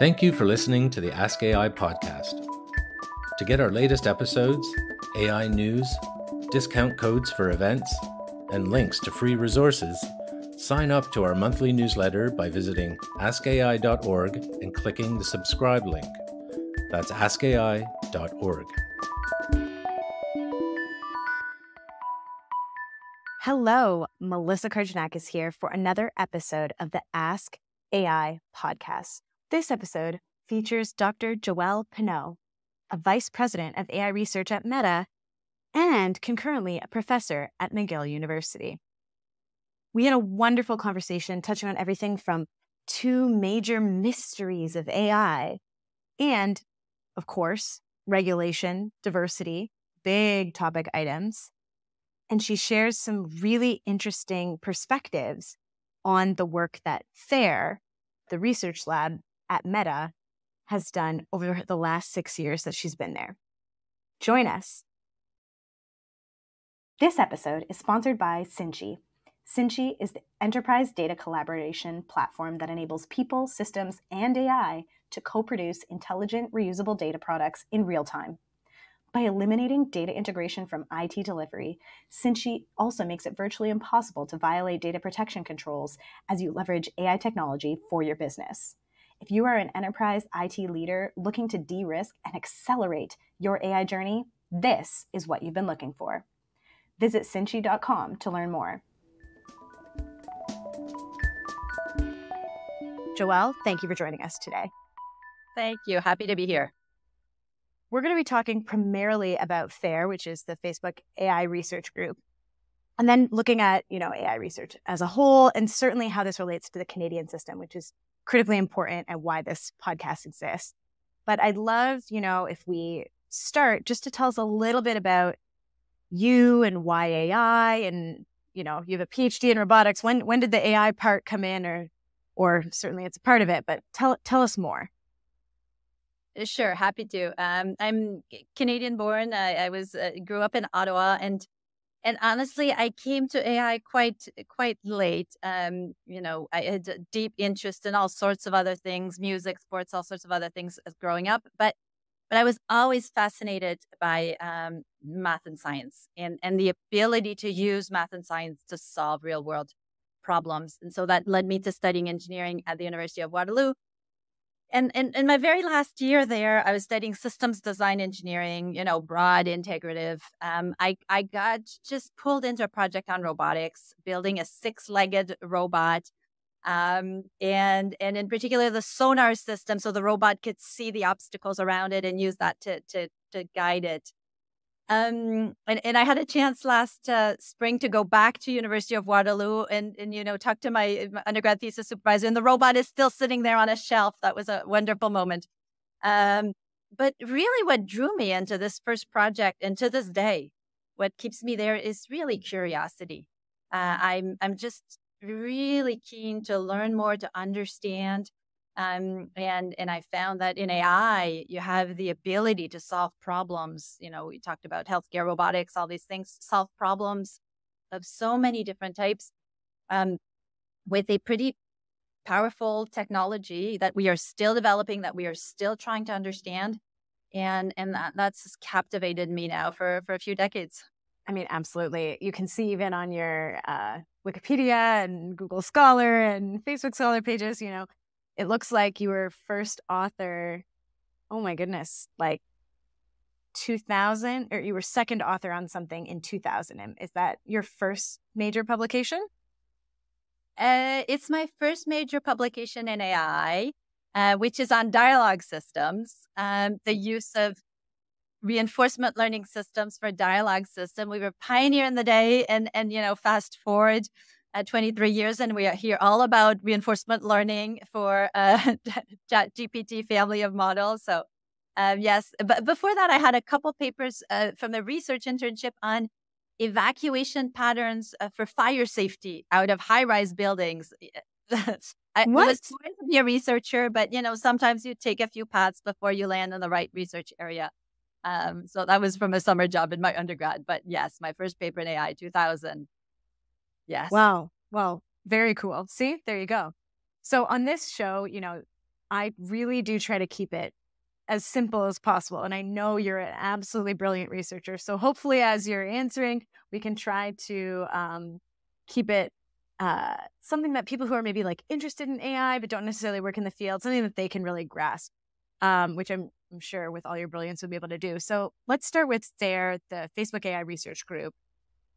Thank you for listening to the Ask AI podcast. To get our latest episodes, AI news, discount codes for events, and links to free resources, sign up to our monthly newsletter by visiting askai.org and clicking the subscribe link. That's askai.org. Hello, Melissa Kargiannakis here for another episode of the Ask AI podcast. This episode features Dr. Joelle Pineau, a vice president of AI research at Meta and concurrently a professor at McGill University. We had a wonderful conversation touching on everything from two major mysteries of AI and, of course, regulation, diversity, big topic items. And she shares some really interesting perspectives on the work that FAIR, the research lab at Meta has done over the last six years that she's been there. Join us. This episode is sponsored by Cinchy. Cinchy is the enterprise data collaboration platform that enables people, systems, and AI to co produce intelligent, reusable data products in real time. By eliminating data integration from IT delivery, Cinchy also makes it virtually impossible to violate data protection controls as you leverage AI technology for your business. If you are an enterprise IT leader looking to de risk and accelerate your AI journey, this is what you've been looking for. Visit Cinchy.com to learn more. Joelle, thank you for joining us today. Thank you. Happy to be here. We're going to be talking primarily about FAIR, which is the Facebook AI research group, and then looking at you know AI research as a whole, and certainly how this relates to the Canadian system, which is critically important and why this podcast exists. But I'd love, you know, if we start just to tell us a little bit about you and why AI and you know, you have a PhD in robotics. When when did the AI part come in or or certainly it's a part of it, but tell tell us more. Uh, sure, happy to. Um, I'm Canadian born. I, I was uh, grew up in Ottawa, and and honestly, I came to AI quite quite late. Um, you know, I had a deep interest in all sorts of other things, music, sports, all sorts of other things as growing up. But but I was always fascinated by um, math and science and and the ability to use math and science to solve real world problems. And so that led me to studying engineering at the University of Waterloo and in, in my very last year there, I was studying systems design engineering, you know, broad, integrative. Um, I, I got just pulled into a project on robotics, building a six legged robot. Um, and, and in particular, the sonar system. So the robot could see the obstacles around it and use that to, to, to guide it. Um, and, and I had a chance last uh, spring to go back to University of Waterloo and, and you know talk to my, undergrad thesis supervisor, and the robot is still sitting there on a shelf. That was a wonderful moment. Um, but really, what drew me into this first project, and to this day, what keeps me there is really curiosity. Uh, I'm I'm just really keen to learn more, to understand, um, and and I found that in AI, you have the ability to solve problems. You know, we talked about healthcare, robotics, all these things, solve problems of so many different types um, with a pretty powerful technology that we are still developing, that we are still trying to understand, and and that, that's captivated me now for for a few decades. I mean, absolutely. You can see even on your uh, Wikipedia and Google Scholar and Facebook Scholar pages, you know, it looks like you were first author, oh my goodness, like 2000, or you were second author on something in 2000. Is that your first major publication? Uh, it's my first major publication in AI, uh, which is on dialogue systems, um, the use of reinforcement learning systems for dialogue system. We were pioneer in the day, and and you know, fast forward at 23 years, and we are here all about reinforcement learning for uh, GPT family of models. So, um, yes, but before that, I had a couple papers uh, from a research internship on evacuation patterns uh, for fire safety out of high-rise buildings. I what? was trying to be a researcher, but you know, sometimes you take a few paths before you land in the right research area. Um, so that was from a summer job in my undergrad. But yes, my first paper in AI, 2000. Yes. Wow. Well, very cool. See, there you go. So on this show, you know, I really do try to keep it as simple as possible. And I know you're an absolutely brilliant researcher. So hopefully, as you're answering, we can try to um, keep it uh, something that people who are maybe like interested in AI but don't necessarily work in the field, something that they can really grasp, um, which I'm, I'm sure with all your brilliance will be able to do. So let's start with FAIR, the Facebook AI Research Group.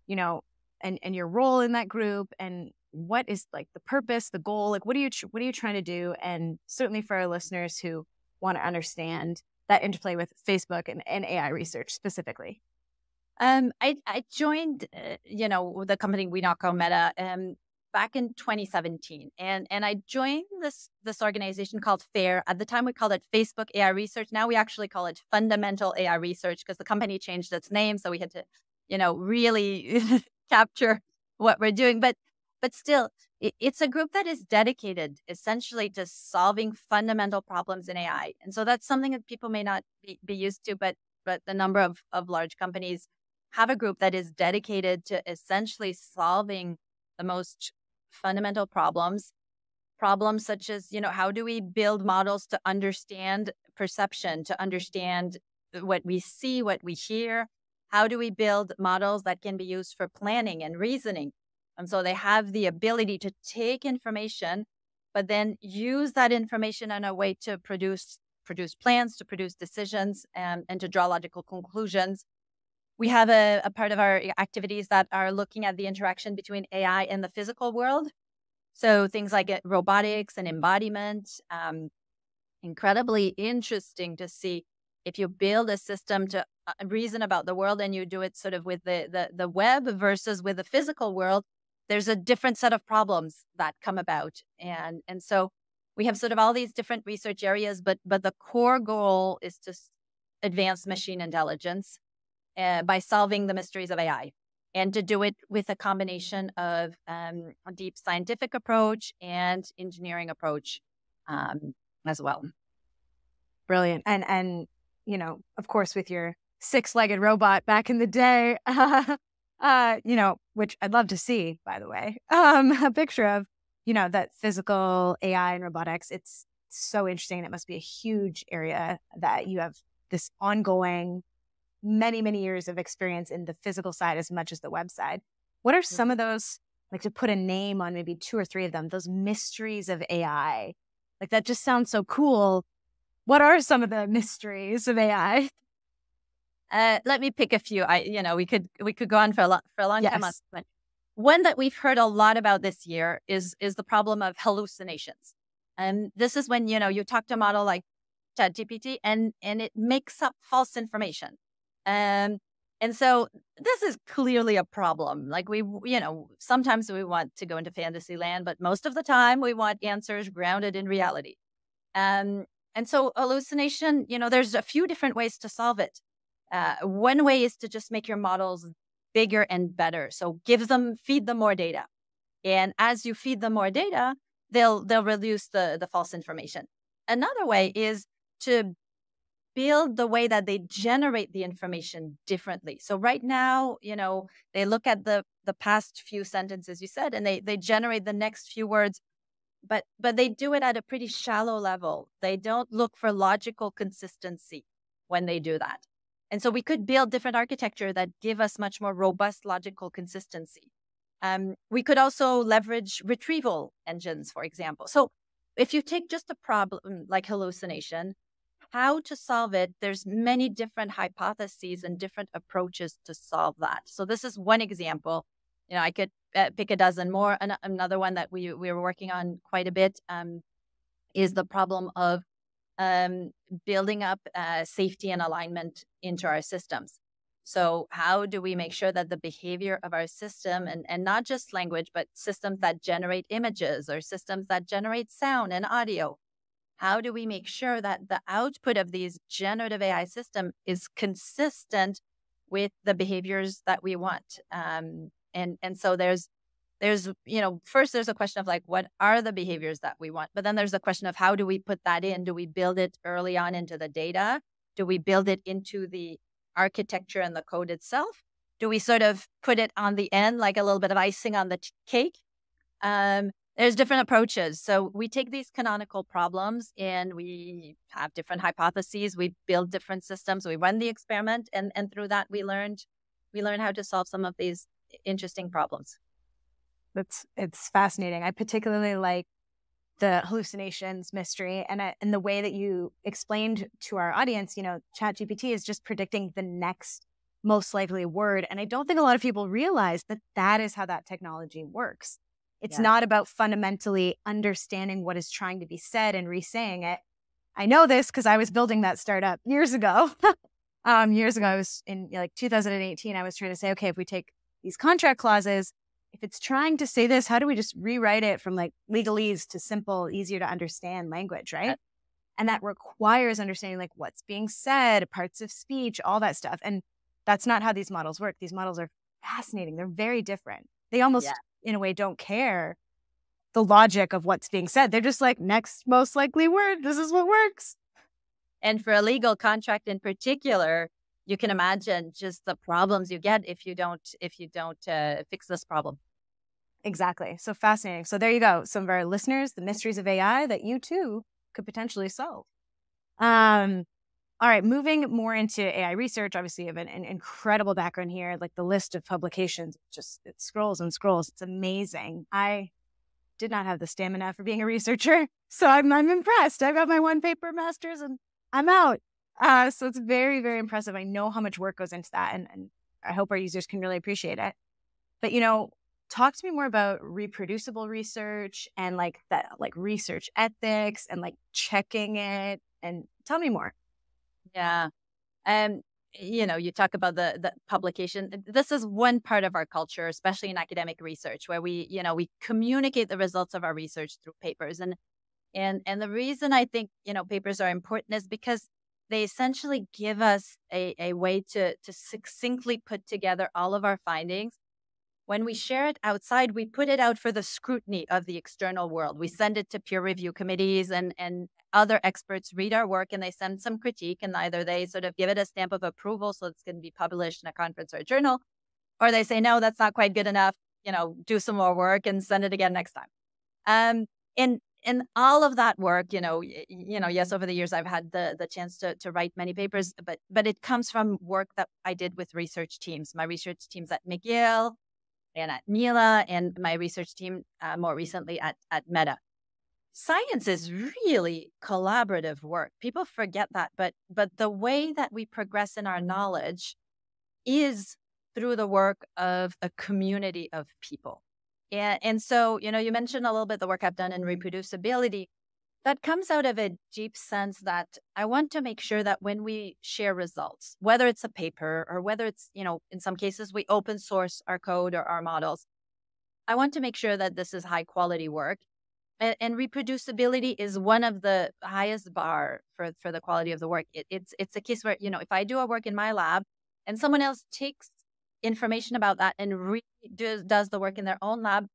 You know, and and your role in that group and what is like the purpose the goal like what are you what are you trying to do and certainly for our listeners who want to understand that interplay with facebook and, and ai research specifically um, I, I joined, uh, you know, the company we now call Meta um, back in 2017, and and I joined this this organization called FAIR. At the time, we called it Facebook AI Research. Now we actually call it Fundamental AI Research because the company changed its name, so we had to, you know, really capture what we're doing. But but still, it's a group that is dedicated essentially to solving fundamental problems in AI. And so that's something that people may not be, be used to, but but the number of, of large companies have a group that is dedicated to essentially solving the most fundamental problems problems such as you know how do we build models to understand perception to understand what we see what we hear how do we build models that can be used for planning and reasoning? And so they have the ability to take information, but then use that information in a way to produce produce plans, to produce decisions, and, and to draw logical conclusions. We have a, a part of our activities that are looking at the interaction between AI and the physical world. So things like uh, robotics and embodiment. Um, incredibly interesting to see if you build a system to uh, reason about the world and you do it sort of with the, the, the web versus with the physical world, there's a different set of problems that come about. And, and so we have sort of all these different research areas, but, but the core goal is to advance machine intelligence uh, by solving the mysteries of AI and to do it with a combination of um, a deep scientific approach and engineering approach um, as well. Brilliant. And, and, you know, of course, with your six legged robot back in the day, uh, you know, which I'd love to see, by the way, um, a picture of, you know, that physical AI and robotics. It's so interesting. It must be a huge area that you have this ongoing, many, many years of experience in the physical side as much as the web side. What are some of those, like to put a name on maybe two or three of them, those mysteries of AI? Like that just sounds so cool. What are some of the mysteries of AI? Uh, let me pick a few. I, you know, we could we could go on for a lot for a long yes. time. But one that we've heard a lot about this year is is the problem of hallucinations. And this is when you know you talk to a model like ChatGPT and and it makes up false information. Um, and so this is clearly a problem. Like we, you know, sometimes we want to go into fantasy land, but most of the time we want answers grounded in reality. Um, and so hallucination, you know, there's a few different ways to solve it. Uh, one way is to just make your models bigger and better. So give them, feed them more data. And as you feed them more data, they'll they'll reduce the, the false information. Another way is to build the way that they generate the information differently. So right now, you know, they look at the the past few sentences you said and they they generate the next few words but but they do it at a pretty shallow level. They don't look for logical consistency when they do that. And so we could build different architecture that give us much more robust logical consistency. Um, we could also leverage retrieval engines, for example. So if you take just a problem like hallucination, how to solve it, there's many different hypotheses and different approaches to solve that. So this is one example. You know, I could uh, pick a dozen more. An- another one that we we were working on quite a bit um, is the problem of um, building up uh, safety and alignment into our systems. So, how do we make sure that the behavior of our system, and, and not just language, but systems that generate images or systems that generate sound and audio, how do we make sure that the output of these generative AI system is consistent with the behaviors that we want? Um, and and so there's there's you know first there's a question of like what are the behaviors that we want but then there's a question of how do we put that in do we build it early on into the data do we build it into the architecture and the code itself do we sort of put it on the end like a little bit of icing on the cake um, there's different approaches. So we take these canonical problems and we have different hypotheses. We build different systems. We run the experiment, and and through that we learned we learn how to solve some of these interesting problems. That's it's fascinating. I particularly like the hallucinations mystery and and the way that you explained to our audience. You know, ChatGPT is just predicting the next most likely word, and I don't think a lot of people realize that that is how that technology works it's yeah. not about fundamentally understanding what is trying to be said and re-saying it. I know this because I was building that startup years ago. um, years ago, I was in like 2018. I was trying to say, okay, if we take these contract clauses, if it's trying to say this, how do we just rewrite it from like legalese to simple, easier to understand language, uh right? And that requires understanding like what's being said, parts of speech, all that stuff. And that's not how these models work. These models are fascinating. They're very different. They almost yeah in a way don't care the logic of what's being said. They're just like, next most likely word, this is what works. And for a legal contract in particular, you can imagine just the problems you get if you don't if you don't uh, fix this problem. Exactly. So fascinating. So there you go. Some of our listeners, the mysteries of AI that you too could potentially solve. Um, all right, moving more into AI research. Obviously, you have an, an, incredible background here. Like the list of publications, just it scrolls and scrolls. It's amazing. I did not have the stamina for being a researcher, so I'm I'm impressed. I've got my one paper masters and I'm out. Uh, so it's very very impressive. I know how much work goes into that, and, and I hope our users can really appreciate it. But you know, talk to me more about reproducible research and like that like research ethics and like checking it and tell me more yeah. Um, you know, you talk about the the publication. This is one part of our culture, especially in academic research, where we, you know, we communicate the results of our research through papers. And and and the reason I think, you know, papers are important is because they essentially give us a, a way to to succinctly put together all of our findings. When we share it outside, we put it out for the scrutiny of the external world. We send it to peer review committees and and other experts read our work and they send some critique and either they sort of give it a stamp of approval so it's going to be published in a conference or a journal or they say no that's not quite good enough you know do some more work and send it again next time um in in all of that work you know you know yes over the years i've had the the chance to to write many papers but but it comes from work that i did with research teams my research teams at mcgill and at Mila and my research team uh, more recently at at meta science is really collaborative work. People forget that, but but the way that we progress in our knowledge is through the work of a community of people. And and so, you know, you mentioned a little bit the work I've done in mm-hmm. reproducibility. That comes out of a deep sense that I want to make sure that when we share results, whether it's a paper or whether it's, you know, in some cases we open source our code or our models, I want to make sure that this is high quality work and, and, reproducibility is one of the highest bar for, for the quality of the work. It, it's it's a case where you know if I do a work in my lab and someone else takes information about that and re- does, does the work in their own lab,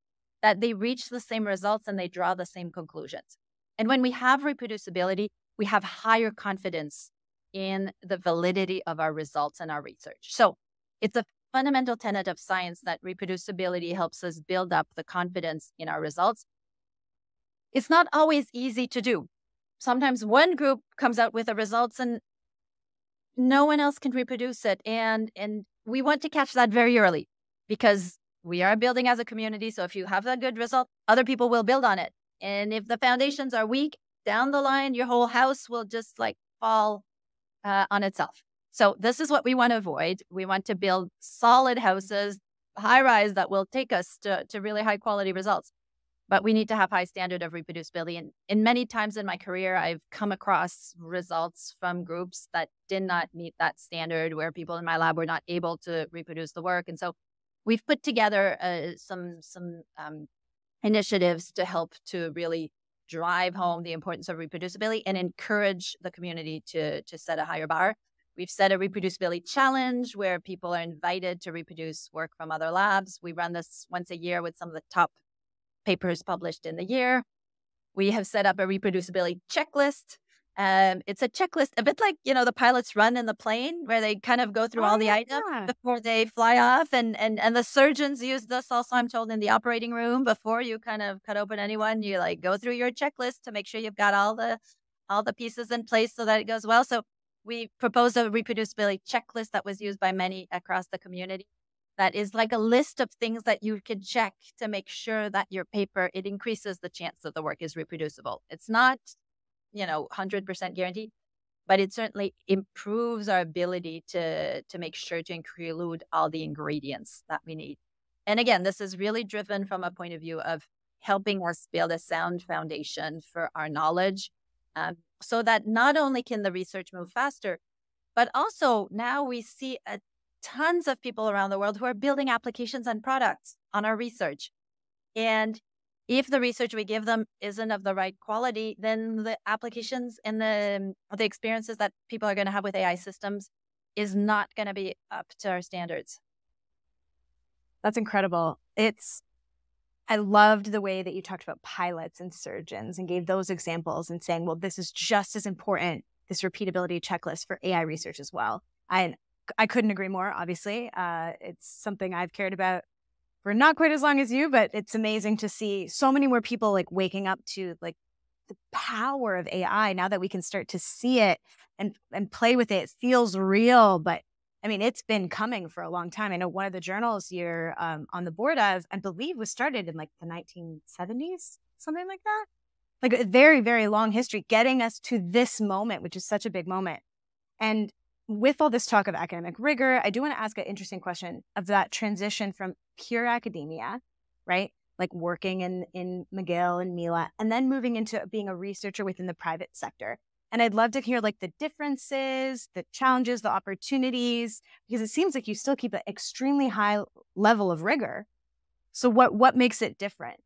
that they reach the same results and they draw the same conclusions. And when we have reproducibility, we have higher confidence in the validity of our results and our research. So it's a fundamental tenet of science that reproducibility helps us build up the confidence in our results it's not always easy to do. Sometimes one group comes out with the results and no one else can reproduce it. And and we want to catch that very early because we are building as a community. So if you have a good result, other people will build on it. And if the foundations are weak, down the line, your whole house will just like fall uh, on itself. So this is what we want to avoid. We want to build solid houses, high rise that will take us to, to really high quality results but we need to have high standard of reproducibility and in many times in my career i've come across results from groups that did not meet that standard where people in my lab were not able to reproduce the work and so we've put together uh, some some um, initiatives to help to really drive home the importance of reproducibility and encourage the community to to set a higher bar We've set a reproducibility challenge where people are invited to reproduce work from other labs. We run this once a year with some of the top papers published in the year. We have set up a reproducibility checklist Um, it's a checklist, a bit like you know the pilots run in the plane, where they kind of go through Oh, all the yeah. items before they fly off, and and and the surgeons use this also. I'm told in the operating room before you kind of cut open anyone, you like go through your checklist to make sure you've got all the all the pieces in place so that it goes well. So we proposed a reproducibility checklist that was used by many across the community. That is like a list of things that you can check to make sure that your paper it increases the chance that the work is reproducible. It's not you know 100% guaranteed but it certainly improves our ability to to make sure to include all the ingredients that we need. And again this is really driven from a point of view of helping us build a sound foundation for our knowledge um, so that not only can the research move faster but also now we see a, tons of people around the world who are building applications and products on our research. And if the research we give them isn't of the right quality, then the applications and the the experiences that people are going to have with AI systems is not going to be up to our standards. That's incredible. It's I loved the way that you talked about pilots and surgeons and gave those examples and saying, well, this is just as important, this repeatability checklist for AI research as well. I I couldn't agree more, obviously. Uh, it's something I've cared about for not quite as long as you, but it's amazing to see so many more people like waking up to like the power of AI now that we can start to see it and and play with it. It feels real, but I mean, it's been coming for a long time. I know one of the journals you're um, on the board of, I believe, was started in like the 1970s, something like that. Like a very, very long history, getting us to this moment, which is such a big moment. And with all this talk of academic rigor, I do want to ask an interesting question of that transition from pure academia, right? Like working in in McGill and Mila, and then moving into being a researcher within the private sector. And I'd love to hear like the differences, the challenges, the opportunities, because it seems like you still keep an extremely high level of rigor. So what what makes it different?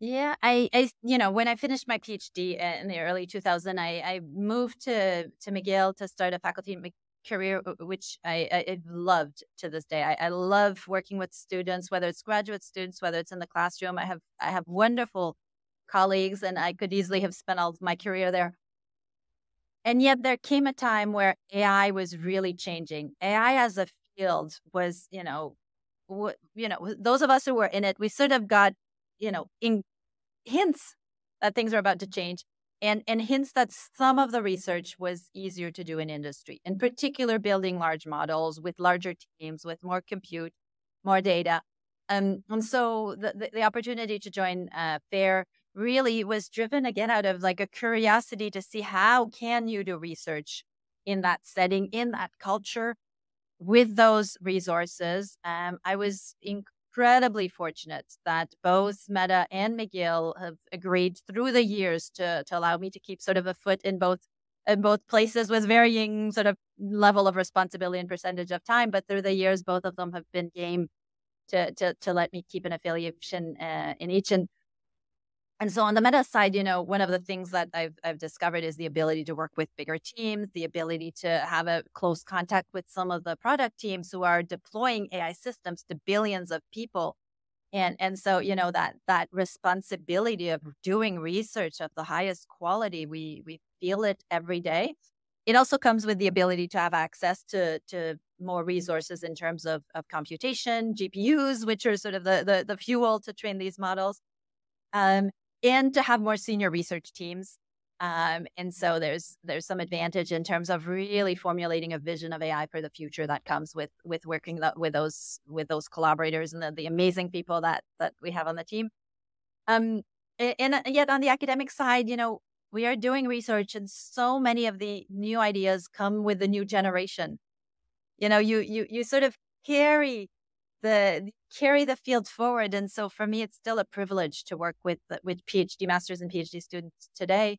Yeah, I, I, you know, when I finished my PhD in the early 2000, I, I moved to to McGill to start a faculty career, uh, which I, I loved to this day. I, I love working with students, whether it's graduate students, whether it's in the classroom. I have I have wonderful colleagues, and I could easily have spent all of my career there. And yet, there came a time where AI was really changing. AI as a field was, you know, you know, those of us who were in it, we sort of got you know, in hints that things are about to change and, and hints that some of the research was easier to do in industry, in particular, building large models with larger teams, with more compute, more data. Um, and so the, the, the opportunity to join uh, FAIR really was driven again out of like a curiosity to see how can you do research in that setting, in that culture, with those resources. Um, I was in, incredibly fortunate that both Meta and McGill have agreed through the years to, to allow me to keep sort of a foot in both in both places with varying sort of level of responsibility and percentage of time. But through the years, both of them have been game to to, to let me keep an affiliation uh, in each. And and so on the meta side, you know, one of the things that I've I've discovered is the ability to work with bigger teams, the ability to have a close contact with some of the product teams who are deploying AI systems to billions of people. And and so, you know, that that responsibility of doing research of the highest quality, we we feel it every day. It also comes with the ability to have access to to more resources in terms of, of computation, GPUs, which are sort of the, the, the fuel to train these models. Um, and to have more senior research teams. Um, and so there's there's some advantage in terms of really formulating a vision of AI for the future that comes with with working the, with those with those collaborators and the, the amazing people that that we have on the team. Um, and, and yet on the academic side, you know, we are doing research, and so many of the new ideas come with the new generation. You know, you you you sort of carry the carry the field forward. And so for me, it's still a privilege to work with with PhD masters and PhD students today,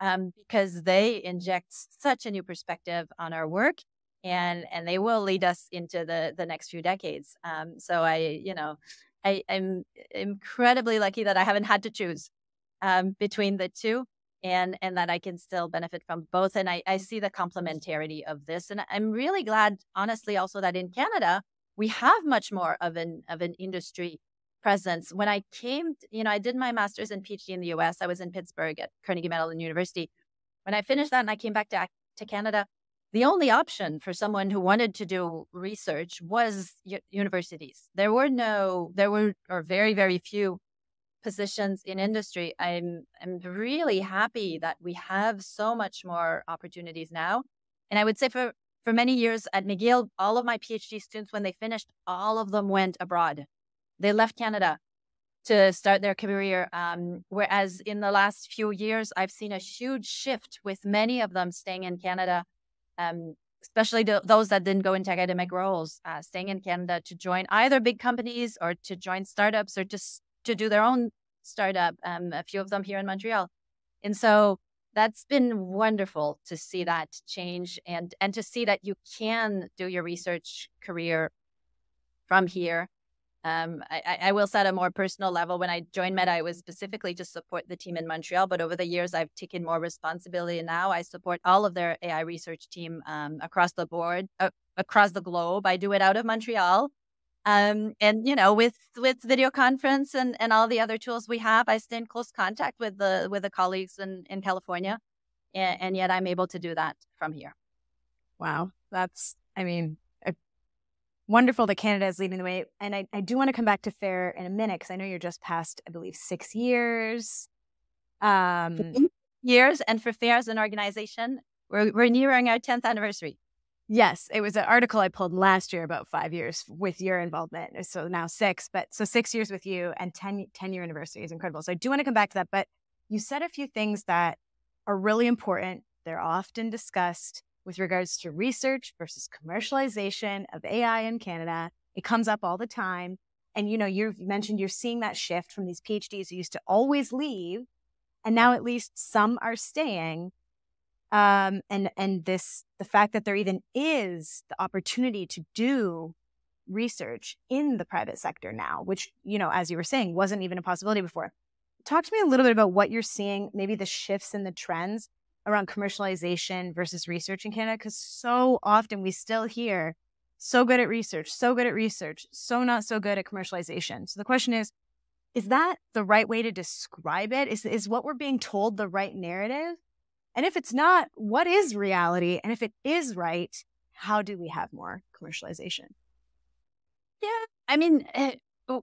um, because they inject such a new perspective on our work, and and they will lead us into the the next few decades. Um, so I, you know, I, am incredibly lucky that I haven't had to choose um, between the two. And, and that I can still benefit from both. And I, I see the complementarity of this. And I'm really glad, honestly, also that in Canada, we have much more of an of an industry presence. When I came, you know, I did my master's and PhD in the US. I was in Pittsburgh at Carnegie Mellon University. when I finished that and I came back to, to Canada, the only option for someone who wanted to do research was universities. There were no, there were, or very, very few positions in industry. I'm, I'm really happy that we have so much more opportunities now. And I would say for, for many years at McGill, all of my PhD students, when they finished, all of them went abroad. They left Canada to start their career. Um, whereas in the last few years, I've seen a huge shift with many of them staying in Canada, um, especially the, those that didn't go into academic roles, uh, staying in Canada to join either big companies or to join startups or just to do their own startup. Um, a few of them here in Montreal, and so that's been wonderful to see that change and and to see that you can do your research career from here um, I, I will say at a more personal level, when I joined Meta, I was specifically to support the team in Montreal. But over the years, I've taken more responsibility. Now I support all of their AI research team um, across the board, uh, across the globe. I do it out of Montreal. Um, and you know, with with video conference and, and all the other tools we have, I stay in close contact with the with the colleagues in, in California. And, and yet I'm able to do that from here. Wow. That's I mean, wonderful that Canada is leading the way. And I, I do want to come back to FAIR in a minute because I know you're just past, I believe, six years. Um, years. And for FAIR as an organization, we're, we're nearing our 10th anniversary. Yes, it was an article I pulled last year about five years with your involvement. Uh, so now six, but so six years with you and 10, 10 year anniversary is incredible. So I do want to come back to that. But you said a few things that are really important. They're often discussed with regards to research versus commercialization of AI in Canada. It comes up all the time. And you know, you've mentioned you're seeing that shift from these PhDs who used to always leave, and now at least some are staying. Um, and and this the fact that there even is the opportunity to do research in the private sector now, which you know, as you were saying, wasn't even a possibility before. Talk to me a little bit about what you're seeing, maybe the shifts in the trends around commercialization versus research in Canada because so often we still hear so good at research, so good at research, so not so good at commercialization. So the question is, is that the right way to describe it? Is, is what we're being told the right narrative? And if it's not, what is reality? And if it is right, how do we have more commercialization? Yeah, I mean, uh,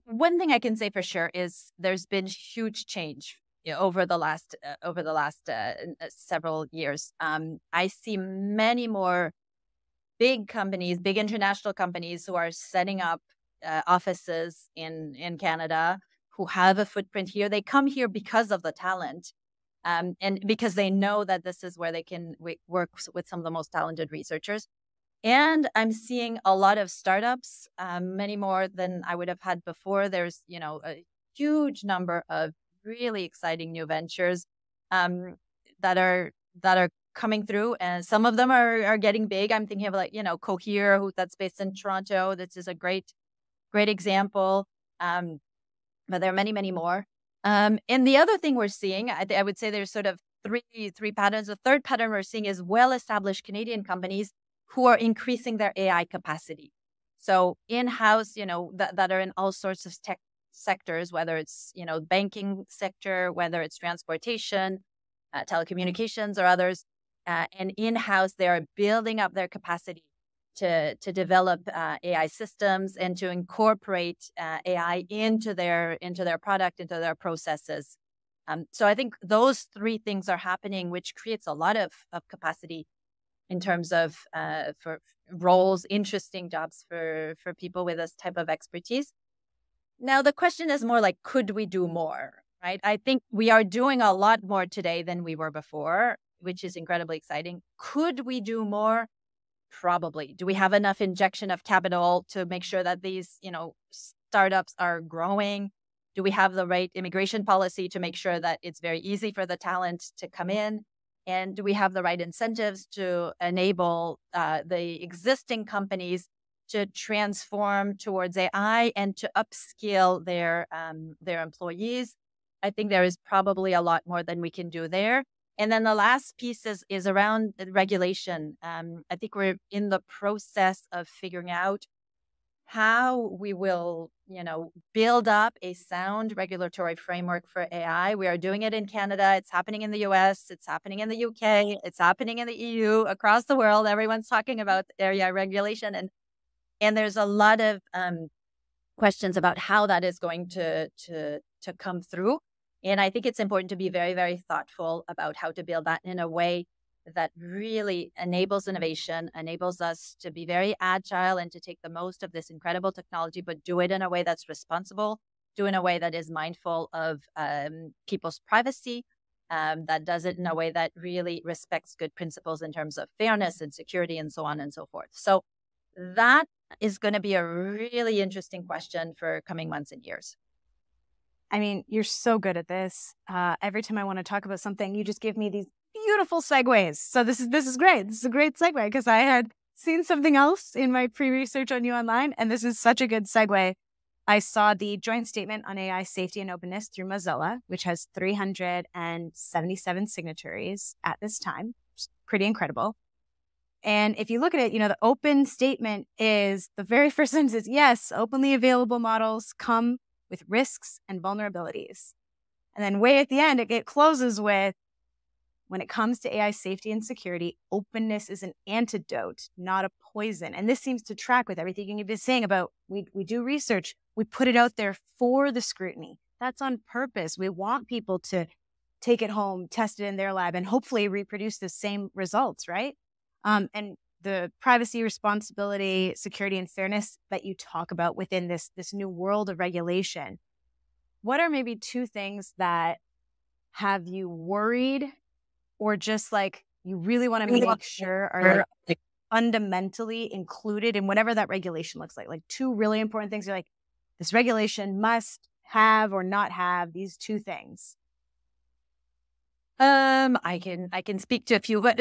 one thing I can say for sure is there's been huge change know, over the last uh, over the last uh, several years. Um, I see many more big companies, big international companies, who are setting up uh, offices in in Canada, who have a footprint here. They come here because of the talent, um, and because they know that this is where they can w- work with some of the most talented researchers. And I'm seeing a lot of startups, um, many more than I would have had before. There's, you know, a huge number of really exciting new ventures um, that are that are coming through, and some of them are are getting big. I'm thinking of like you know Cohere, who that's based in Toronto. This is a great great example. Um, but there are many many more. Um, and the other thing we're seeing, I, th- I would say there's sort of three three patterns. The third pattern we're seeing is well established Canadian companies who are increasing their AI capacity. So in house, you know, that, that are in all sorts of tech sectors, whether it's you know banking sector, whether it's transportation, uh, telecommunications, or others. Uh, and in house, they are building up their capacity to to develop uh, AI systems and to incorporate uh, AI into their into their product, into their processes. Um, so I think those three things are happening, which creates a lot of, of capacity in terms of uh, for roles, interesting jobs for for people with this type of expertise. Now, the question is more like, could we do more? Right? I think we are doing a lot more today than we were before, which is incredibly exciting. Could we do more? Probably. Do we have enough injection of capital to make sure that these, you know, startups are growing? Do we have the right immigration policy to make sure that it's very easy for the talent to come in? And do we have the right incentives to enable uh, the existing companies to transform towards AI and to upskill their um, their employees. I think there is probably a lot more than we can do there. And then the last piece is, is around regulation. Um, I think we're in the process of figuring out how we will you know, build up a sound regulatory framework for AI. We are doing it in Canada. It's happening in the US. It's happening in the UK. It's happening in the EU. Across the world, everyone's talking about AI regulation, and and there's a lot of um, questions about how that is going to to to come through. And I think it's important to be very very thoughtful about how to build that in a way that really enables innovation, enables us to be very agile and to take the most of this incredible technology, but do it in a way that's responsible, do it in a way that is mindful of um, people's privacy, um, that does it in a way that really respects good principles in terms of fairness and security and so on and so forth. So that is going to be a really interesting question for coming months and years. I mean, you're so good at this. Uh, every time I want to talk about something, you just give me these beautiful segues. So this is this is great. This is a great segue because I had seen something else in my pre-research on you online, and this is such a good segue. I saw the joint statement on AI safety and openness through Mozilla, which has 377 signatories at this time. pretty incredible. And if you look at it, you know, the open statement is the very first sentence is yes, openly available models come with risks and vulnerabilities. And then way at the end, it, it closes with when it comes to AI safety and security, openness is an antidote, not a poison. And this seems to track with everything you've been saying about we, we do research, we put it out there for the scrutiny. That's on purpose. We want people to take it home, test it in their lab, and hopefully reproduce the same results, right? Um, and the privacy, responsibility, security, and fairness that you talk about within this this new world of regulation. What are maybe two things that have you worried or just like you really want to make sure are like fundamentally included in whatever that regulation looks like. Like two really important things You're like this regulation must have or not have these two things. Um, I can I can speak to a few, but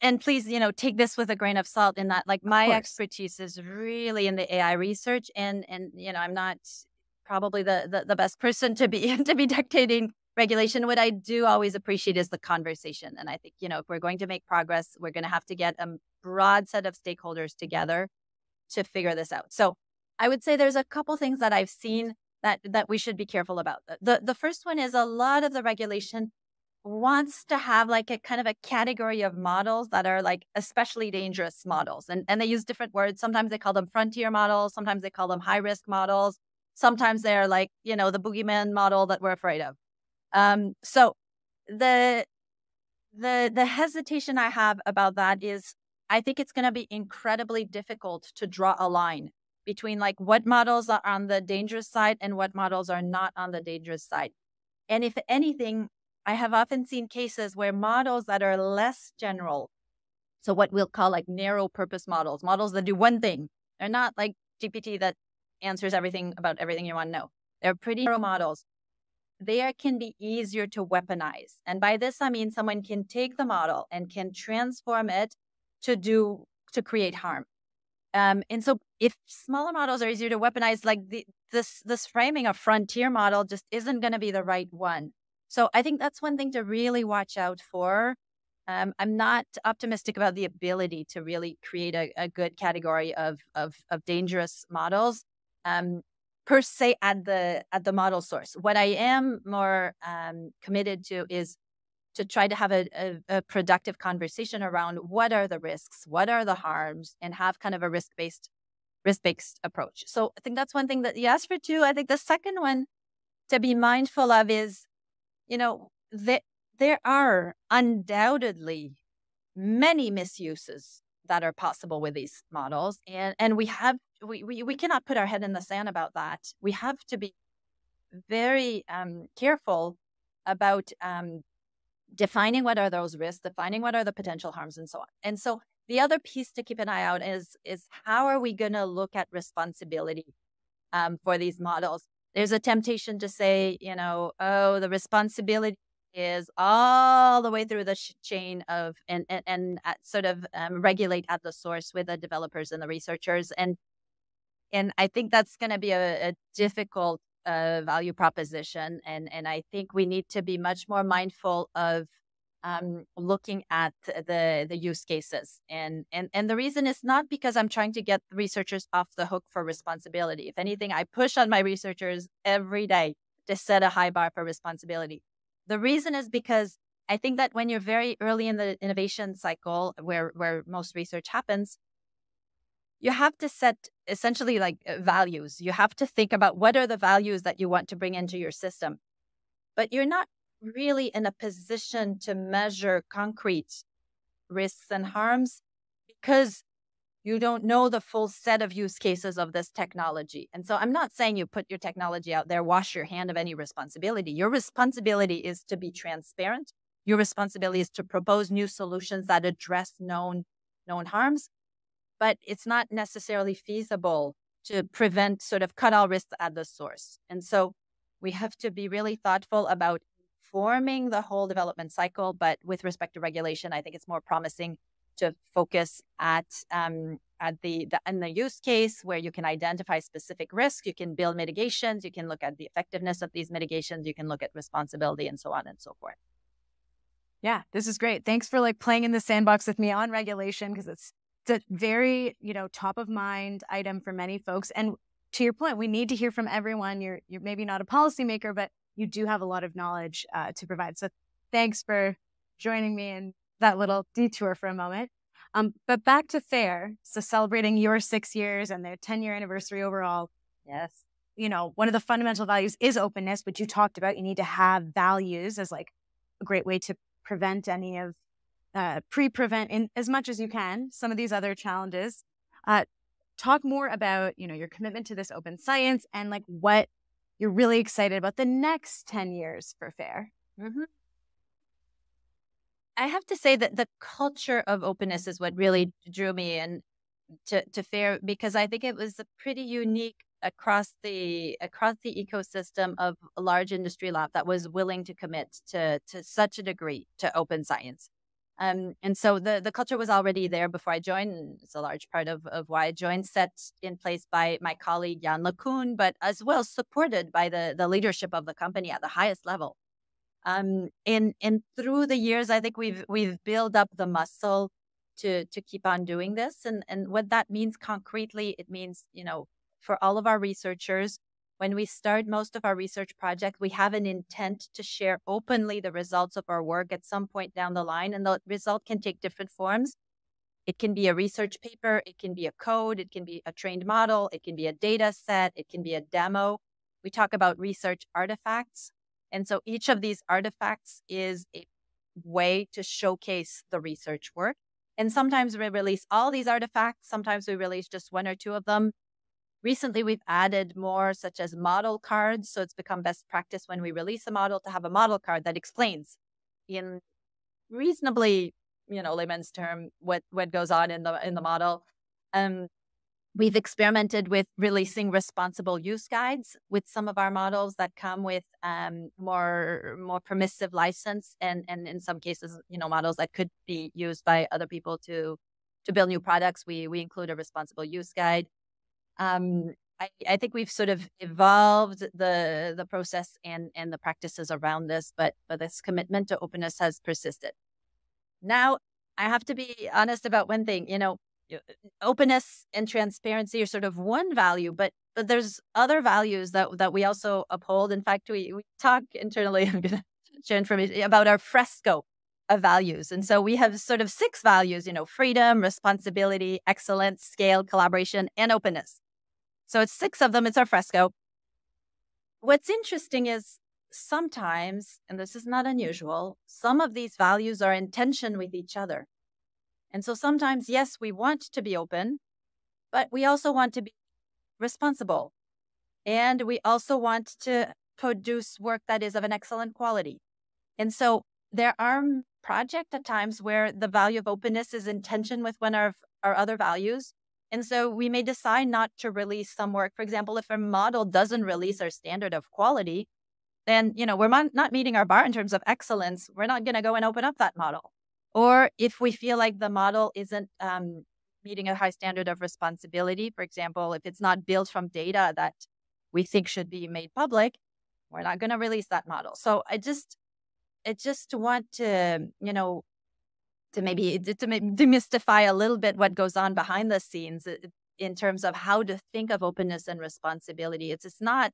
and please, you know, take this with a grain of salt. In that, like my expertise is really in the AI research, and and you know, I'm not probably the the, the best person to be to be dictating regulation. What I do always appreciate is the conversation. And I think, you know, if we're going to make progress, we're going to have to get a broad set of stakeholders together to figure this out. So I would say there's a couple things that I've seen that that we should be careful about. The the first one is a lot of the regulation wants to have like a kind of a category of models that are like especially dangerous models. And and they use different words. Sometimes they call them frontier models, sometimes they call them high risk models. Sometimes they're like, you know, the boogeyman model that we're afraid of. Um, so the the the hesitation I have about that is I think it's going to be incredibly difficult to draw a line between like what models are on the dangerous side and what models are not on the dangerous side. And if anything, I have often seen cases where models that are less general, so what we'll call like narrow purpose models, models that do one thing, they're not like GPT that answers everything about everything you want to know. They're pretty narrow models there can be easier to weaponize. And by this, I mean someone can take the model and can transform it to do, to create harm. Um, and so if smaller models are easier to weaponize, like the, this, this framing of frontier model just isn't going to be the right one. So I think that's one thing to really watch out for. Um, I'm not optimistic about the ability to really create a, a good category of, of, of dangerous models. Um, per se at the at the model source. What I am more um, committed to is to try to have a, a, a, productive conversation around what are the risks, what are the harms, and have kind of a risk based risk based approach. So I think that's one thing that you asked for too. I think the second one to be mindful of is, you know, that there are undoubtedly many misuses that are possible with these models and and we have we, we, we cannot put our head in the sand about that. We have to be very um, careful about um, defining what are those risks, defining what are the potential harms, and so on. And so the other piece to keep an eye out is is how are we going to look at responsibility um, for these models? There's a temptation to say, you know, oh, the responsibility is all the way through the chain of and and, and sort of um, regulate at the source with the developers and the researchers and and I think that's going to be a, a difficult uh, value proposition. And and I think we need to be much more mindful of um, looking at the the use cases, and and and the reason is not because I'm trying to get researchers off the hook for responsibility. If anything, I push on my researchers every day to set a high bar for responsibility. The reason is because I think that when you're very early in the innovation cycle, where where most research happens, you have to set essentially like uh, values. You have to think about what are the values that you want to bring into your system. But you're not really in a position to measure concrete risks and harms because you don't know the full set of use cases of this technology. And so I'm not saying you put your technology out there, wash your hand of any responsibility. Your responsibility is to be transparent. Your responsibility is to propose new solutions that address known known harms, but it's not necessarily feasible to prevent sort of cut all risks at the source. And so we have to be really thoughtful about informing the whole development cycle. But with respect to regulation, I think it's more promising to focus at um, at the, the in the use case where you can identify specific risks, you can build mitigations, you can look at the effectiveness of these mitigations, you can look at responsibility, and so on and so forth. Yeah, this is great. Thanks for like playing in the sandbox with me on regulation because it's it's a very you know top of mind item for many folks. And to your point, we need to hear from everyone. You're you're maybe not a policymaker, but you do have a lot of knowledge uh, to provide. So thanks for joining me in that little detour for a moment. Um, but back to FAIR. So celebrating your six years and their 10 year anniversary overall. Yes. You know, one of the fundamental values is openness, which you talked about. You need to have values as like a great way to prevent any of uh, pre-prevent in as much as you can some of these other challenges. Uh, talk more about you know your commitment to this open science and like what you're really excited about the next 10 years for FAIR. Mm-hmm. I have to say that the culture of openness is what really drew me in to, to FAIR because I think it was a pretty unique across the across the ecosystem of a large industry lab that was willing to commit to to such a degree to open science. Um, and so the, the culture was already there before I joined. It's a large part of, of why I joined, set in place by my colleague Yann LeCun, but as well supported by the, the leadership of the company at the highest level. Um, and, and through the years, I think we've we've built up the muscle to to keep on doing this. And and what that means concretely, it means you know for all of our researchers, when we start most of our research projects, we have an intent to share openly the results of our work at some point down the line, and the result can take different forms. It can be a research paper, it can be a code, it can be a trained model, it can be a data set, it can be a demo. We talk about research artifacts. And so each of these artifacts is a way to showcase the research work. And sometimes we release all these artifacts, sometimes we release just one or two of them. Recently, we've added more such as model cards. So it's become best practice when we release a model to have a model card that explains in reasonably, you know, layman's term what, what goes on in the in the model. Um, we've experimented with releasing responsible use guides with some of our models that come with um, more more permissive license and and in some cases, you know, models that could be used by other people to to build new products. We we include a responsible use guide. Um, I, I, think we've sort of evolved the the process and and the practices around this, but but this commitment to openness has persisted. Now, I have to be honest about one thing. You know, openness and transparency are sort of one value, but but there's other values that that we also uphold. In fact, we we talk internally. I'm to share information about our fresco of values. And so we have sort of six values, you know, freedom, responsibility, excellence, scale, collaboration, and openness. So it's six of them. It's our fresco. What's interesting is sometimes, and this is not unusual, some of these values are in tension with each other. And so sometimes, yes, we want to be open, but we also want to be responsible. And we also want to produce work that is of an excellent quality. And so there are projects at times where the value of openness is in tension with one of our other values. And so we may decide not to release some work. For example, if a model doesn't release our standard of quality, then you know we're not meeting our bar in terms of excellence. We're not going to go and open up that model. Or if we feel like the model isn't um, meeting a high standard of responsibility, for example, if it's not built from data that we think should be made public, we're not going to release that model. So I just I just want to, you know, to maybe to demystify a little bit what goes on behind the scenes uh, in terms of how to think of openness and responsibility. It's it's not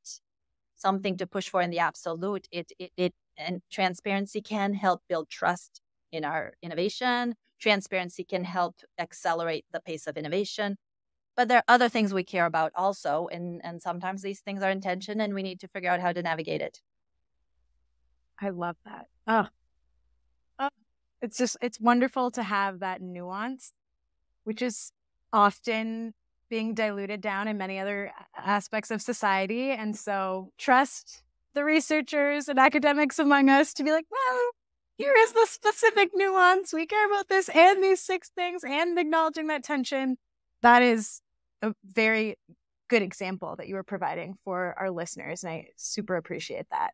something to push for in the absolute. It it, it and transparency can help build trust in our innovation. Transparency can help accelerate the pace of innovation. But there are other things we care about also, and and sometimes these things are intention, and we need to figure out how to navigate it. I love that. Oh, oh it's just it's wonderful to have that nuance, which is often being diluted down in many other aspects of society. And so trust the researchers and academics among us to be like, well, here is the specific nuance. We care about this and these six things and acknowledging that tension. That is a very good example that you were providing for our listeners. And I super appreciate that.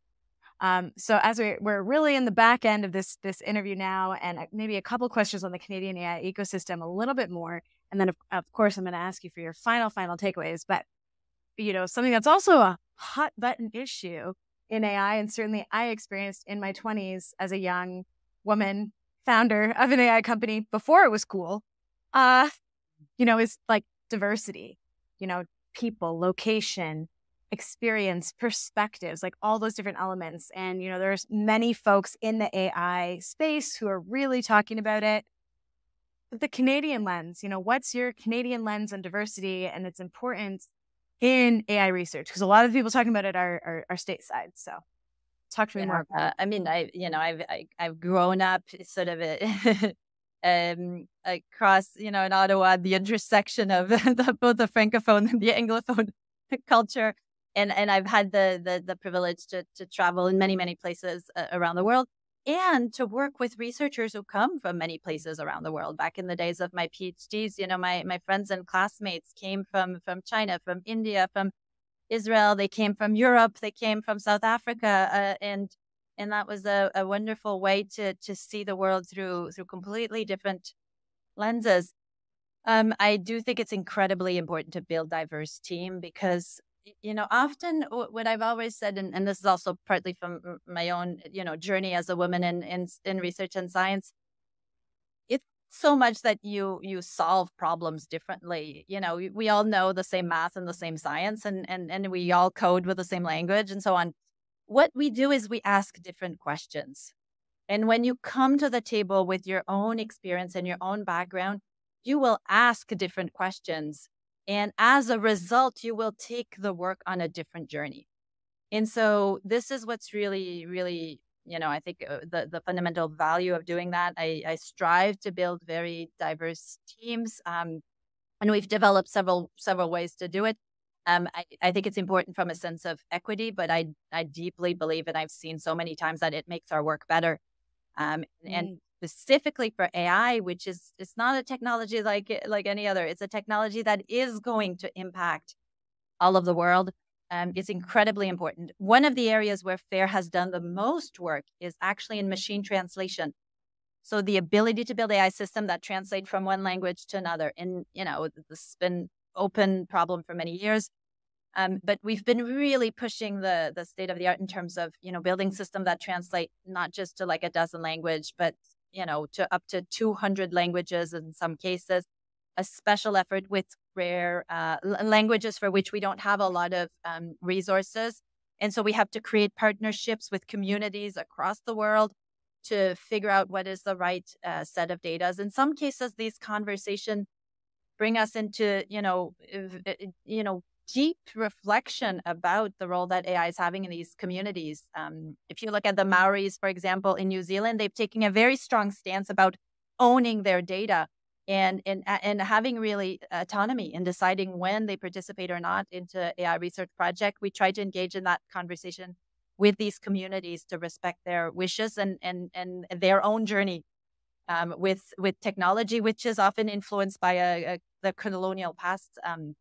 Um, so as we, we're really in the back end of this this interview now, and uh, maybe a couple questions on the Canadian AI ecosystem, a little bit more, and then of, of course I'm going to ask you for your final final takeaways. But you know something that's also a hot button issue in AI, and certainly I experienced in my 20s as a young woman founder of an AI company before it was cool. Uh, you know, is like diversity. You know, people, location, experience, perspectives, like all those different elements. And, you know, there's many folks in the AI space who are really talking about it. But the Canadian lens, you know, what's your Canadian lens on diversity and its importance in AI research? Because a lot of people talking about it are, are, are stateside. So talk to me yeah, more. Uh, I mean, I, you know, I've, I, have i have grown up sort of a, um, across, you know, in Ottawa, the intersection of the, both the francophone and the anglophone culture and and I've had the the, the privilege to to travel in many many places uh, around the world and to work with researchers who come from many places around the world. Back in the days of my PhDs, you know, my my friends and classmates came from from China, from India, from Israel. They came from Europe. They came from South Africa, uh, and and that was a, a wonderful way to to see the world through through completely different lenses. Um, I do think it's incredibly important to build diverse team because you know, often what I've always said, and, and this is also partly from my own, you know, journey as a woman in, in, in research and science, it's so much that you you solve problems differently. You know, we, we all know the same math and the same science, and and and we all code with the same language and so on. What we do is we ask different questions, and when you come to the table with your own experience and your own background, you will ask different questions and as a result, you will take the work on a different journey. And so this is what's really, really, you know, I think uh, the, the fundamental value of doing that. I, I strive to build very diverse teams. Um, and we've developed several several ways to do it. Um, I, I think it's important from a sense of equity, but I I deeply believe, and I've seen so many times that it makes our work better. Um, mm. and specifically for AI, which is it's not a technology like like any other. It's a technology that is going to impact all of the world. Um, it's incredibly important. One of the areas where FAIR has done the most work is actually in machine translation. So the ability to build AI system that translate from one language to another. And you know, this has been open problem for many years. Um, but we've been really pushing the the state of the art in terms of you know building system that translate not just to like a dozen language, but you know, to up to 200 languages in some cases, a special effort with rare uh, languages for which we don't have a lot of um, resources. And so we have to create partnerships with communities across the world to figure out what is the right uh, set of data. In some cases, these conversations bring us into, you know, you know, deep reflection about the role that AI is having in these communities. Um, if you look at the Maoris, for example, in New Zealand, they've taken a very strong stance about owning their data and and and having really autonomy in deciding when they participate or not into AI research project. We try to engage in that conversation with these communities to respect their wishes and and and their own journey um, with with technology, which is often influenced by a, a the colonial past. Um,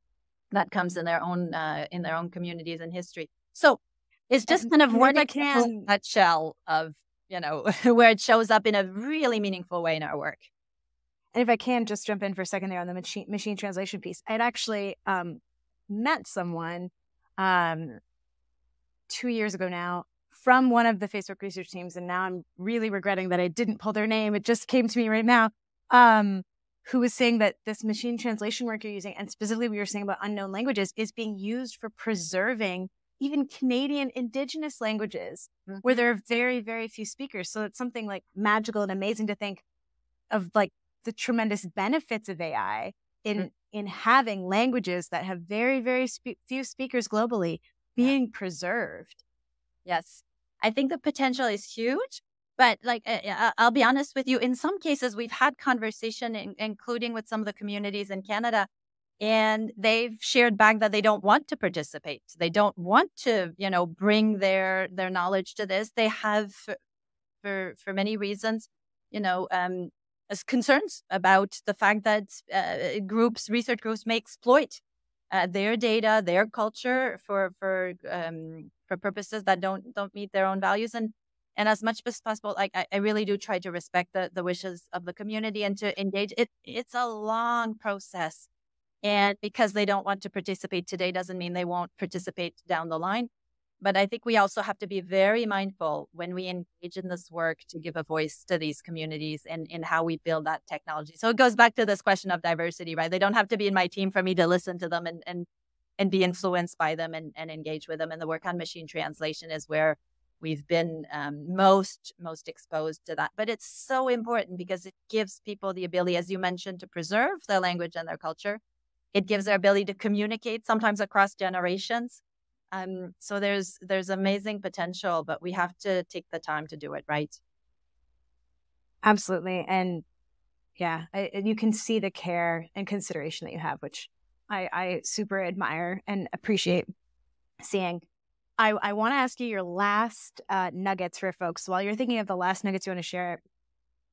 that comes in their own uh, in their own communities and history. So it's just kind of one can nutshell of you know where it shows up in a really meaningful way in our work. And if I can just jump in for a second there on the machine machine translation piece, I'd actually um, met someone um, two years ago now from one of the Facebook research teams, and now I'm really regretting that I didn't pull their name. It just came to me right now. Um, who was saying that this machine translation work you're using, and specifically we were saying about unknown languages, is being used for preserving even Canadian Indigenous languages mm-hmm. where there are very, very few speakers. So it's something like magical and amazing to think of like the tremendous benefits of AI in mm-hmm. in having languages that have very, very spe- few speakers globally being yeah. preserved. Yes, I think the potential is huge. But like, uh, I'll be honest with you. In some cases, we've had conversation, in, including with some of the communities in Canada, and they've shared back that they don't want to participate they don't want to you know bring their their knowledge to this they have for for many reasons you know um as concerns about the fact that uh, groups research groups may exploit uh, their data their culture for for um for purposes that don't don't meet their own values and and as much as possible like I, I really do try to respect the the wishes of the community and to engage it it's a long process and because they don't want to participate today doesn't mean they won't participate down the line. But I think we also have to be very mindful when we engage in this work to give a voice to these communities and in how we build that technology. So it goes back to this question of diversity, right? They don't have to be in my team for me to listen to them and and and be influenced by them and, and engage with them. And the work on machine translation is where we've been um, most most exposed to that. But it's so important because it gives people the ability, as you mentioned, to preserve their language and their culture, it gives their ability to communicate sometimes across generations. Um, so there's there's amazing potential, but we have to take the time to do it right. Absolutely, and yeah, I, you can see the care and consideration that you have, which I, I super admire and appreciate seeing. I, I want to ask you your last uh, nuggets for folks. While you're thinking of the last nuggets you want to share,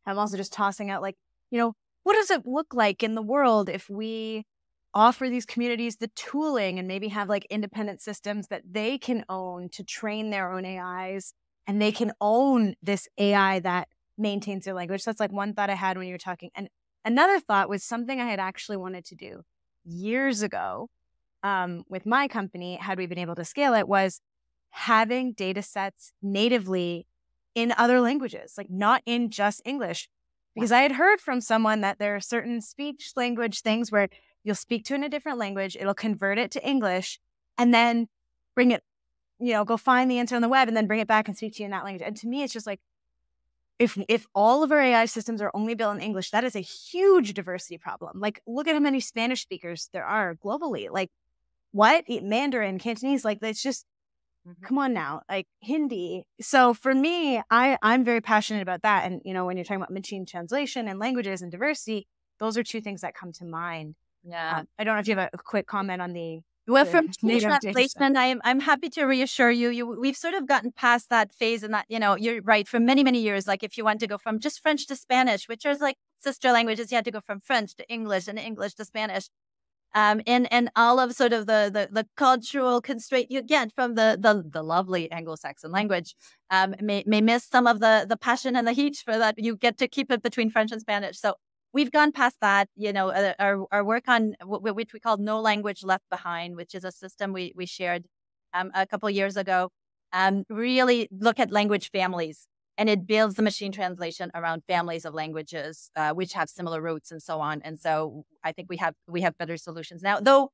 I'm also just tossing out like, you know, what does it look like in the world if we offer these communities the tooling and maybe have like independent systems that they can own to train their own AIs and they can own this AI that maintains their language. That's like one thought I had when you were talking. And another thought was something I had actually wanted to do years ago um, with my company, had we been able to scale it, was having data sets natively in other languages, like not in just English. Because I had heard from someone that there are certain speech language things where You'll speak to in a different language, it'll convert it to English, and then bring it, you know, go find the answer on the web and then bring it back and speak to you in that language. And to me, it's just like, if if all of our AI systems are only built in English, that is a huge diversity problem. Like, look at how many Spanish speakers there are globally. Like, what Mandarin, Cantonese? Like, it's just mm-hmm. come on now, like Hindi. So for me, I I'm very passionate about that. And you know, when you're talking about machine translation and languages and diversity, those are two things that come to mind. Yeah. Um, I don't know if you have a quick comment on the. Well, from translation, I'm I'm happy to reassure you. You we've sort of gotten past that phase, and that you know you're right. For many many years, like if you want to go from just French to Spanish, which are like sister languages, you had to go from French to English and English to Spanish. Um, and and all of sort of the the, the cultural constraint you get from the the, the lovely Anglo-Saxon language um, may may miss some of the the passion and the heat for that. You get to keep it between French and Spanish. So we've gone past that. You know, uh, our, our work on which we call No Language Left Behind, which is a system we we shared um, a couple years ago. Um, really look at language families, and it builds the machine translation around families of languages uh, which have similar roots and so on. And so I think we have we have better solutions now, though.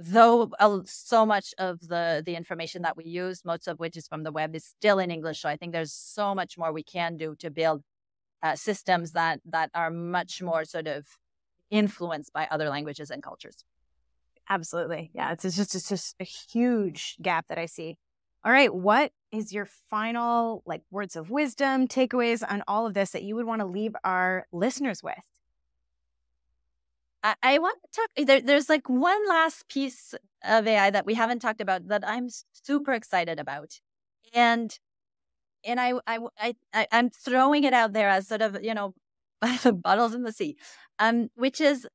Though uh, so much of the the information that we use, most of which is from the web, is still in English. So I think there's so much more we can do to build uh, systems that that are much more sort of influenced by other languages and cultures. Absolutely, yeah. It's, it's just it's just a huge gap that I see. All right, what is your final like words of wisdom, takeaways on all of this that you would want to leave our listeners with? I, I want to talk. There, there's like one last piece of AI that we haven't talked about that I'm super excited about, and and I, I, I, I'm throwing it out there as sort of, you know, bottles in the sea, um, which is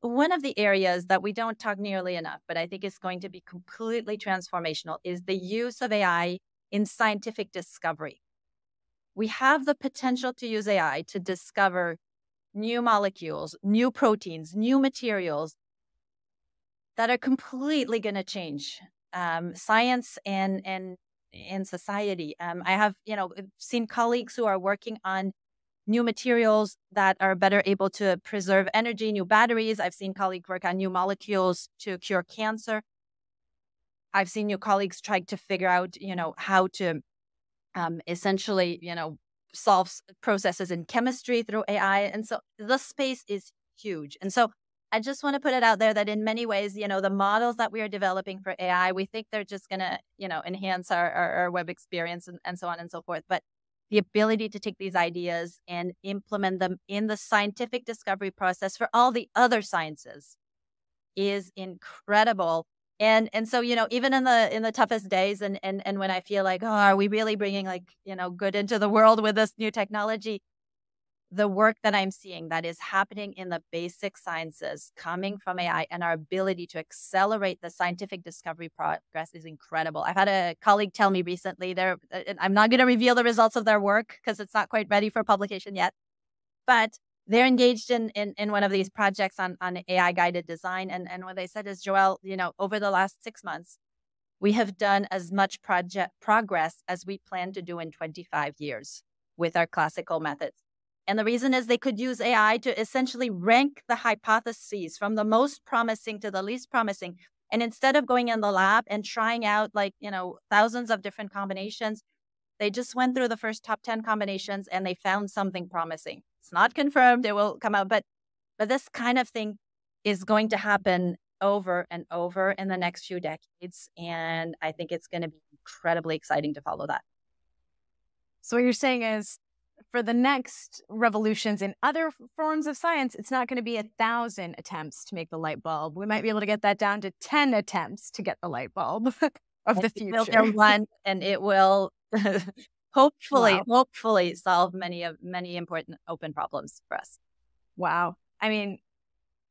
one of the areas that we don't talk nearly enough, but I think is going to be completely transformational is the use of AI in scientific discovery. We have the potential to use AI to discover new molecules, new proteins, new materials that are completely going to change um, science and and in society. Um, I have, you know, seen colleagues who are working on new materials that are better able to preserve energy, new batteries. I've seen colleagues work on new molecules to cure cancer. I've seen your colleagues trying to figure out, you know, how to um, essentially, you know, solve processes in chemistry through AI. And so the space is huge. And so I just want to put it out there that in many ways, you know, the models that we are developing for AI, we think they're just going to, you know, enhance our, our, our web experience and, and so on and so forth. But the ability to take these ideas and implement them in the scientific discovery process for all the other sciences is incredible and and so you know even in the in the toughest days and and and when i feel like oh are we really bringing like you know good into the world with this new technology the work that I'm seeing that is happening in the basic sciences coming from AI and our ability to accelerate the scientific discovery progress is incredible. I've had a colleague tell me recently there I'm not going to reveal the results of their work because it's not quite ready for publication yet. But they're engaged in, in, in one of these projects on, on AI guided design. And, and what they said is, Joelle, you know, over the last six months, we have done as much project progress as we plan to do in 25 years with our classical methods. And the reason is they could use AI to essentially rank the hypotheses from the most promising to the least promising. And instead of going in the lab and trying out like, you know, thousands of different combinations, they just went through the first top 10 combinations and they found something promising. It's not confirmed, it will come out, but but this kind of thing is going to happen over and over in the next few decades and I think it's going to be incredibly exciting to follow that. So what you're saying is for the next revolutions in other forms of science, it's not going to be a thousand attempts to make the light bulb. We might be able to get that down to 10 attempts to get the light bulb of the future. One, and it will hopefully, wow. hopefully solve many of many important open problems for us. Wow. I mean,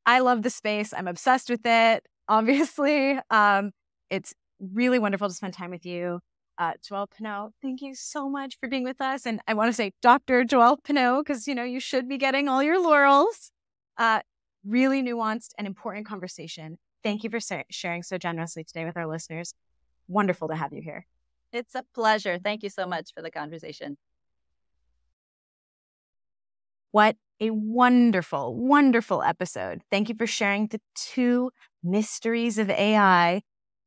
I love the space. I'm obsessed with it. Obviously, um, it's really wonderful to spend time with you uh, Joelle Pineau, thank you so much for being with us. And I want to say Dr. Joelle Pineau, because, you know, you should be getting all your laurels. Uh, really nuanced and important conversation. Thank you for sharing so generously today with our listeners. Wonderful to have you here. It's a pleasure. Thank you so much for the conversation. What a wonderful, wonderful episode. Thank you for sharing the two mysteries of AI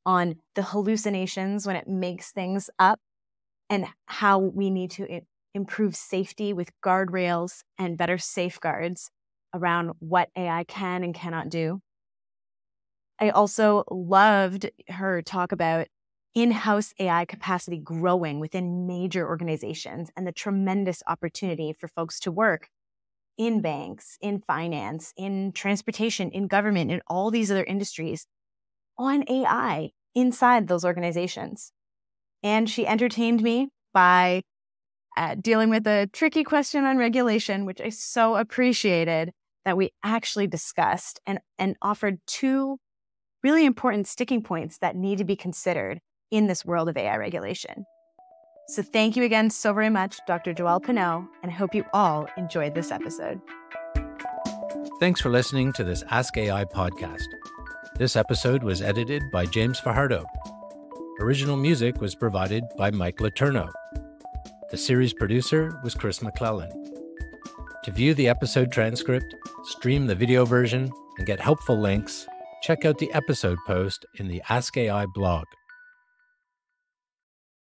on the hallucinations when it makes things up and how we need to improve safety with guardrails and better safeguards around what AI can and cannot do. I also loved her talk about in house AI capacity growing within major organizations and the tremendous opportunity for folks to work in banks, in finance, in transportation, in government, in all these other industries on AI inside those organizations. And she entertained me by uh, dealing with a tricky question on regulation, which I so appreciated that we actually discussed and, and offered two really important sticking points that need to be considered in this world of AI regulation. So thank you again so very much, Dr. Joelle Pineau, and I hope you all enjoyed this episode. Thanks for listening to this Ask AI podcast. This episode was edited by James Fajardo. Original music was provided by Mike Letourneau. The series producer was Chris McClellan. To view the episode transcript, stream the video version, and get helpful links, check out the episode post in the Ask AI blog.